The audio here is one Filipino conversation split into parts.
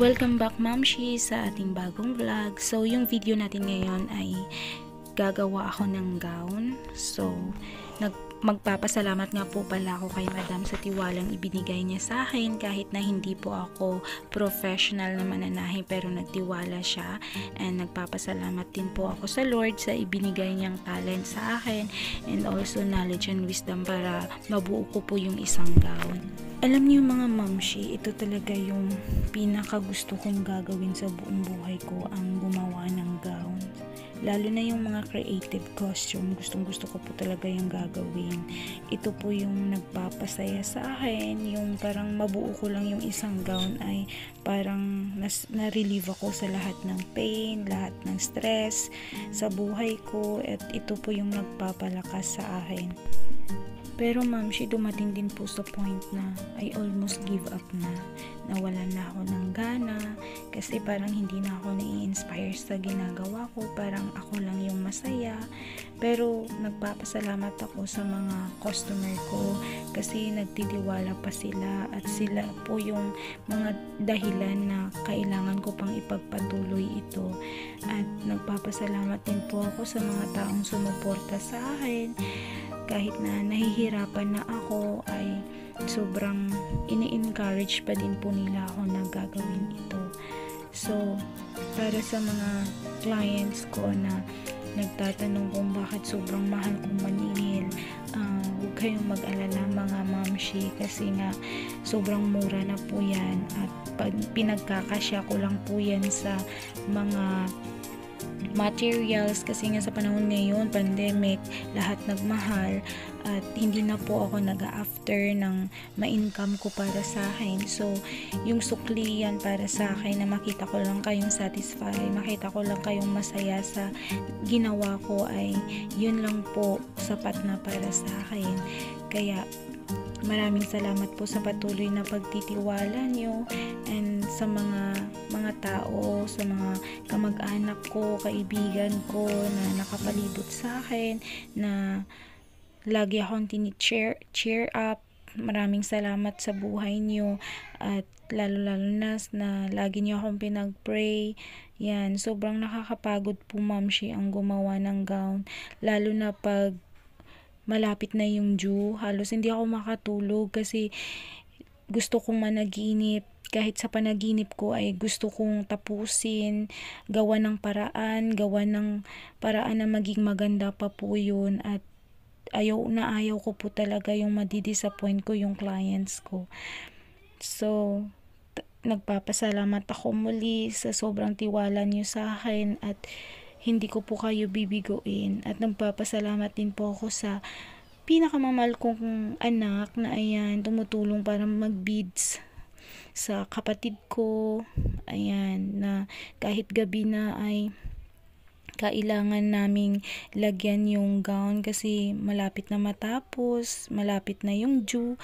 Welcome back Mamshi sa ating bagong vlog. So yung video natin ngayon ay gagawa ako ng gown. So nag magpapasalamat nga po pala ako kay madam sa tiwalang ibinigay niya sa akin kahit na hindi po ako professional na mananahe pero nagtiwala siya and nagpapasalamat din po ako sa Lord sa ibinigay niyang talent sa akin and also knowledge and wisdom para mabuo ko po yung isang gown. Alam niyo mga mamshi, ito talaga yung pinaka gusto kong gagawin sa buong buhay ko ang gumawa ng gown lalo na yung mga creative costume gustong gusto ko po talaga yung gagawin. Ito po yung nagpapasaya sa akin yung parang mabuo ko lang yung isang gown ay parang nas, na-relieve ako sa lahat ng pain lahat ng stress sa buhay ko at ito po yung nagpapalakas sa akin pero ma'am, she dumating din po sa point na I almost give up na. Nawala na ako ng gana kasi parang hindi na ako nai-inspire sa ginagawa ko. Parang ako lang yung masaya. Pero nagpapasalamat ako sa mga customer ko kasi nagtitiwala pa sila at sila po yung mga dahilan na kailangan ko pang ipagpatuloy ito. At nagpapasalamat din po ako sa mga taong sumuporta sa akin kahit na nahihirapan na ako ay sobrang ini-encourage pa din po nila ako na gagawin ito. So, para sa mga clients ko na nagtatanong kung bakit sobrang mahal kong maningil, uh, huwag kayong mag-alala mga mamshi kasi nga sobrang mura na po yan at pag pinagkakasya ko lang po yan sa mga materials kasi nga sa panahon ngayon, pandemic, lahat nagmahal at hindi na po ako nag-after ng ma-income ko para sa akin. So, yung sukli yan para sa akin na makita ko lang kayong satisfy, makita ko lang kayong masaya sa ginawa ko ay yun lang po sapat na para sa akin. Kaya, maraming salamat po sa patuloy na pagtitiwala nyo and sa mga mga tao, sa mga kamag-anak ko, kaibigan ko na nakapalibot sa akin na lagi akong tini-cheer cheer up maraming salamat sa buhay niyo at lalo-lalo na na lagi niyo akong pinag-pray. Yan, sobrang nakakapagod po ma'am si ang gumawa ng gown. Lalo na pag malapit na yung due, halos hindi ako makatulog kasi gusto kong managinip. Kahit sa panaginip ko ay gusto kong tapusin, gawa ng paraan, gawa ng paraan na maging maganda pa po yun at ayaw na ayaw ko po talaga yung madidisappoint ko yung clients ko. So, nagpapasalamat ako muli sa sobrang tiwala niyo sa akin at hindi ko po kayo bibigoin at nagpapasalamat din po ako sa pinakamamahal kong anak na ayan tumutulong para mag-beads sa kapatid ko. Ayan na kahit gabi na ay kailangan naming lagyan yung gown kasi malapit na matapos malapit na yung due.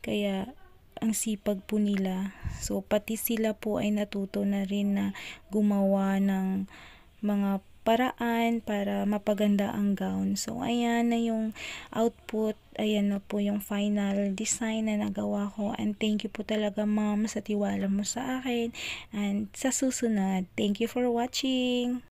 Kaya ang sipag po nila. So pati sila po ay natuto na rin na gumawa ng mga paraan para mapaganda ang gown. So, ayan na yung output. Ayan na po yung final design na nagawa ko. And thank you po talaga ma'am sa tiwala mo sa akin. And sa susunod, thank you for watching.